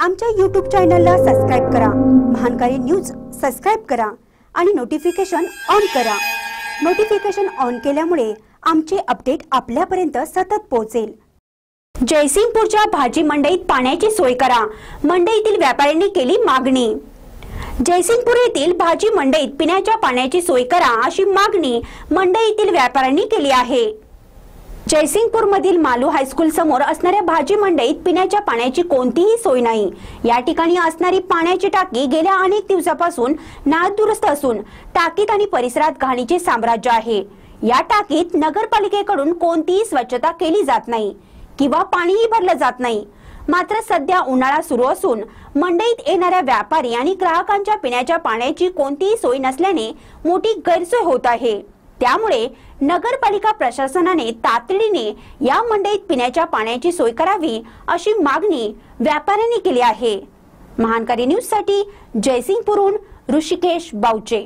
आमच्या यूट्यूब चॅनलला सबस्क्राईब करा. महानकारी न्यूज सबस्क्राईब करा आणि नोटिफिकेशन ऑन करा. नोटिफिकेशन ऑन केल्यामुळे आमचे अपडेट आपल्यापर्यंत सतत पोहोचेल. जयसिंगपूरच्या भाजी मंडईत पाण्याची सोय करा. मंडईतील व्यापाऱ्यांनी केली मागणी. जयसिंगपूर येथील भाजी मंडईत पिण्याच्या पाण्याची सोय करा अशी मागणी मंडईतील व्यापाऱ्यांनी केली आहे. जयसिंगपूर मधील मालू हायस्कूल समोर असणाऱ्या भाजी मंडईत पिण्याच्या पाण्याची कोणतीही सोय नाही. या ठिकाणी असणारी पाण्याची टाकी गेल्या अनेक दिवसापासून नादुरुस्त असून टाकीत आणि परिसरात घाणीचे साम्राज्य आहे. या टाकीत नगरपालिकेकडून कोणतीही स्वच्छता केली जात नाही किंवा पाणीही भरलं जात नाही. मात्र सध्या उन्हाळा सुरू असून मंडईत येणाऱ्या व्यापारी आणि ग्राहकांच्या पिण्याच्या पाण्याची कोणतीही सोय नसल्याने मोठी गैरसोय होत आहे. त्यामुळे नगरपालिका प्रशासनाने तातडीने या मंडईत पिण्याच्या पाण्याची सोय करावी अशी मागणी व्यापाऱ्यांनी केली आहे. महानकारी न्यूजसाठी जयसिंगपूरहून ऋषिकेश बावचे.